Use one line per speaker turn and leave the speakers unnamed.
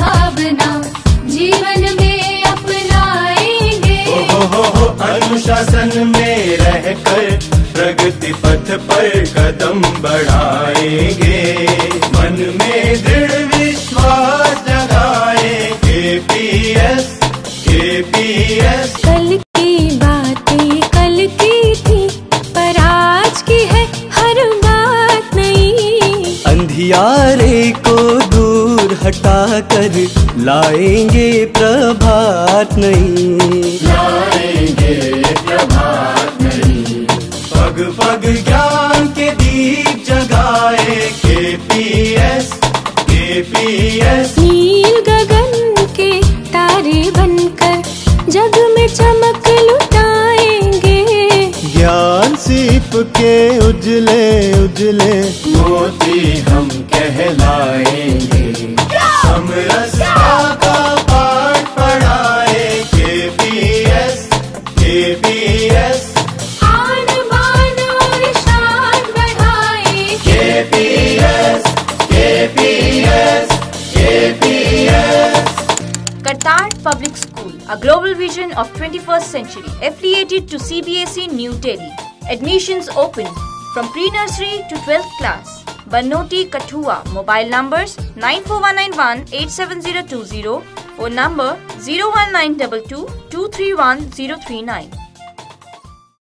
भावना जीवन में अपनाएँगे। अनुशासन में रहकर प्रगति पथ पर कदम बढ़ाएँगे। मन में दृढ़ विश्वास लगाए K P S K P S
कल की बातें कल की थी पर आज की है हर बात नहीं
अंधियार हटा कर लाएँगे प्रभात नहीं।
लाएँगे प्रभात नहीं। पग पग ज्ञान के दीप जगाए K P S K P S
नील गगन के तारे बनकर जग में चमक लुटाएँगे।
ज्ञान सीप के उजले उजले।
मोती हम कहलाएँगे।
Public School, a global vision of 21st century, affiliated to CBSE New Delhi. Admissions open from pre-nursery to 12th class. Banoti Kathua. Mobile numbers 94191 87020. Phone number 01922 231039.